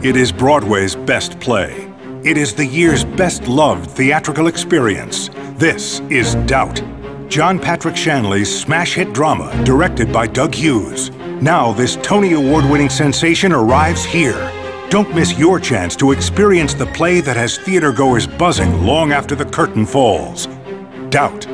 It is Broadway's best play. It is the year's best loved theatrical experience. This is Doubt. John Patrick Shanley's smash hit drama, directed by Doug Hughes. Now, this Tony Award winning sensation arrives here. Don't miss your chance to experience the play that has theatergoers buzzing long after the curtain falls. Doubt.